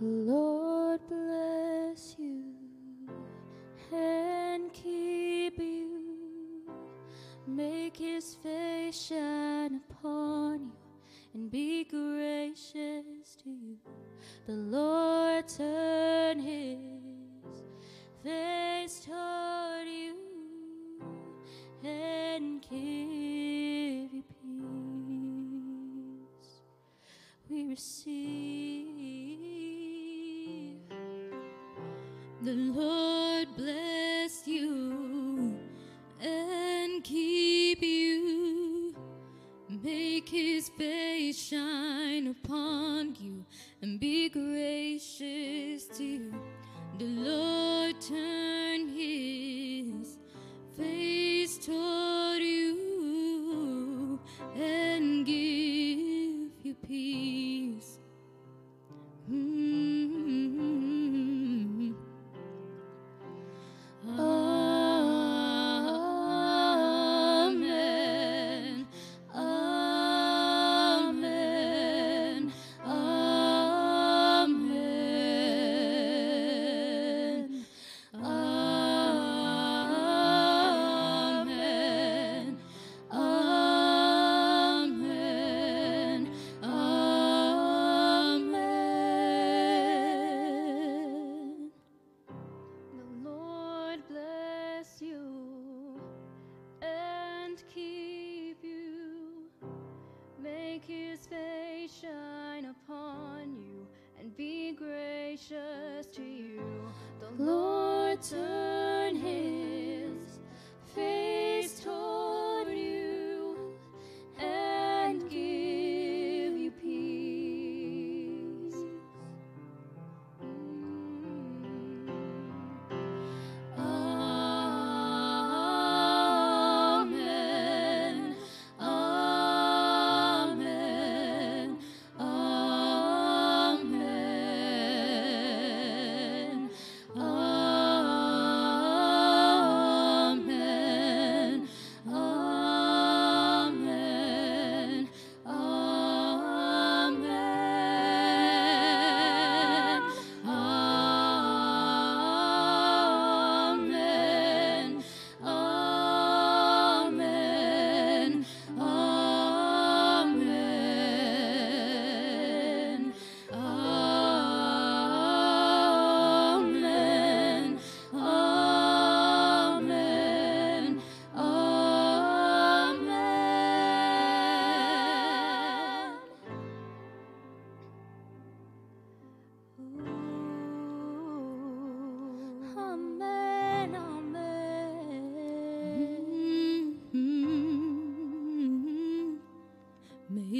Lord. The Lord bless you and keep you. Make his face shine upon you and be gracious to you. The Lord turn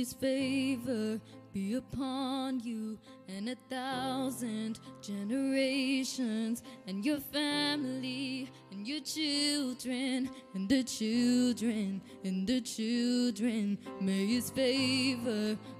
his favor be upon you and a thousand generations and your family and your children and the children and the children. May his favor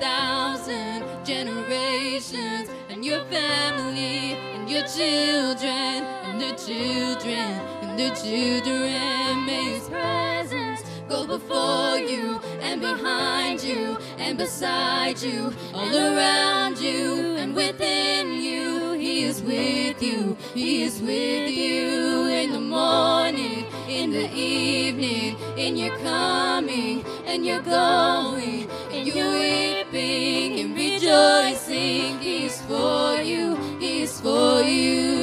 thousand generations and your family and your children and the children and the children. May his presence go before you and behind you and beside you, all around you and within you. He is with you, He is with you in the morning, in the evening, in your coming and your going, in your weeping and rejoicing. is for you, is for you.